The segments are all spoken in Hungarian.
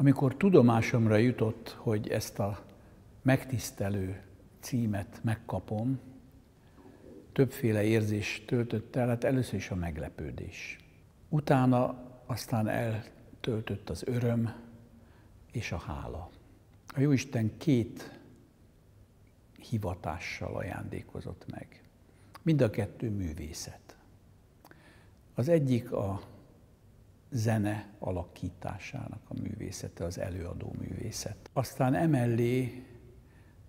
Amikor tudomásomra jutott, hogy ezt a megtisztelő címet megkapom, többféle érzés töltött el, hát először is a meglepődés. Utána aztán eltöltött az öröm és a hála. A Jóisten két hivatással ajándékozott meg. Mind a kettő művészet. Az egyik a zene alakításának a művészete, az előadó művészet. Aztán emellé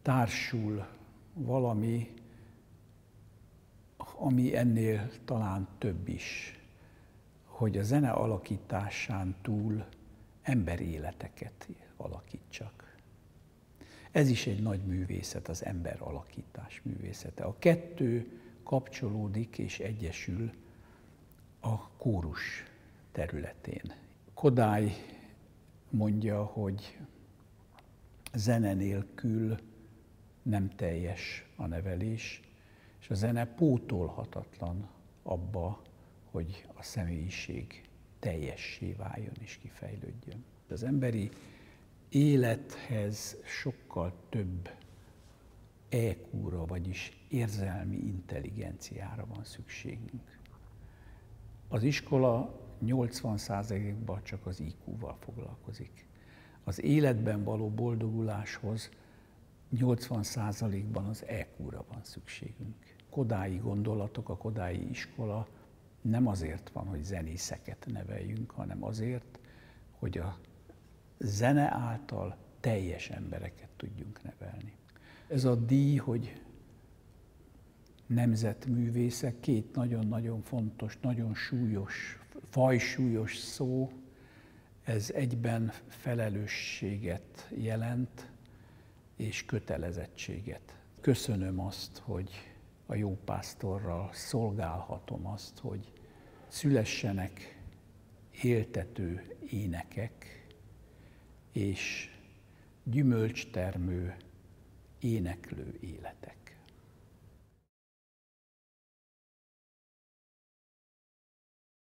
társul valami, ami ennél talán több is, hogy a zene alakításán túl emberi életeket alakítsak. Ez is egy nagy művészet, az ember alakítás művészete. A kettő kapcsolódik és egyesül a kórus területén. Kodály mondja, hogy zene nélkül nem teljes a nevelés, és a zene pótolhatatlan abba, hogy a személyiség teljessé váljon és kifejlődjön. Az emberi élethez sokkal több EQ-ra, vagyis érzelmi intelligenciára van szükségünk. Az iskola 80%-ban csak az IQ-val foglalkozik. Az életben való boldoguláshoz 80%-ban az EQ-ra van szükségünk. Kodái gondolatok, a kodái iskola nem azért van, hogy zenészeket neveljünk, hanem azért, hogy a zene által teljes embereket tudjunk nevelni. Ez a díj, hogy nemzetművészek, két nagyon-nagyon fontos, nagyon súlyos, fajsúlyos szó, ez egyben felelősséget jelent, és kötelezettséget. Köszönöm azt, hogy a jó pásztorral szolgálhatom azt, hogy szülessenek éltető énekek, és gyümölcstermő, éneklő életek.